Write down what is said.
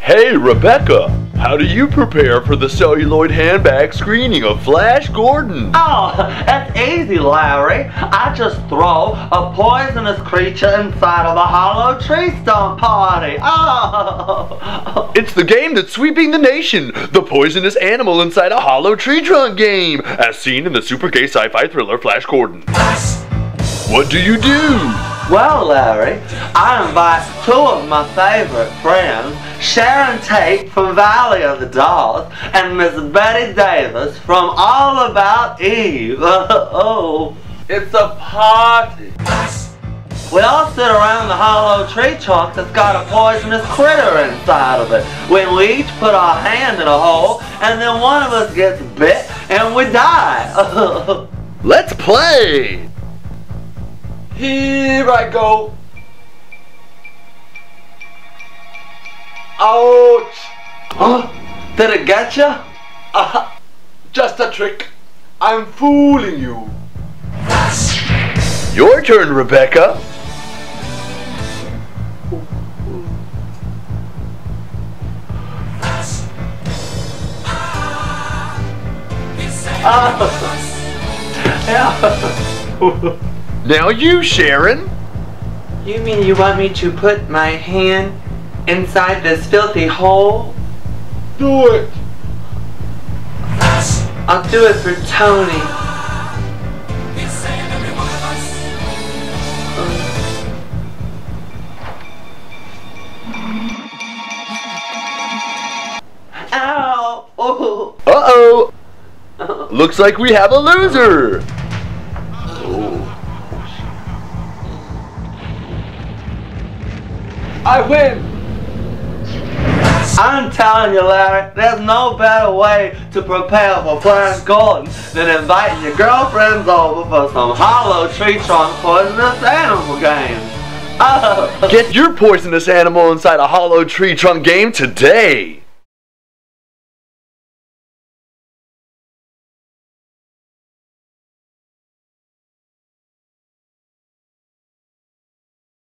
Hey, Rebecca, how do you prepare for the celluloid handbag screening of Flash Gordon? Oh, that's easy, Larry. I just throw a poisonous creature inside of a hollow tree stump party. Oh. It's the game that's sweeping the nation, the poisonous animal inside a hollow tree trunk game, as seen in the super gay sci-fi thriller Flash Gordon. What do you do? Well, Larry, I invite two of my favorite friends, Sharon Tate from Valley of the Dolls and Miss Bette Davis from All About Eve. oh, it's a party. We all sit around the hollow tree trunk that's got a poisonous critter inside of it. When we each put our hand in a hole, and then one of us gets bit, and we die. Let's play! Here I go. Ouch! huh? Did it get you? Ah, just a trick. I'm fooling you. Your turn, Rebecca. Ah. yeah. Now you, Sharon. You mean you want me to put my hand inside this filthy hole? Do it. I'll do it for Tony. Ow! Oh. Uh-oh. Uh-huh. Looks like we have a loser. I win. I'm telling you, Larry, there's no better way to prepare for Flash Gordon than inviting your girlfriends over for some hollow tree trunk poisonous animal games. Oh. Get your poisonous animal inside a hollow tree trunk game today.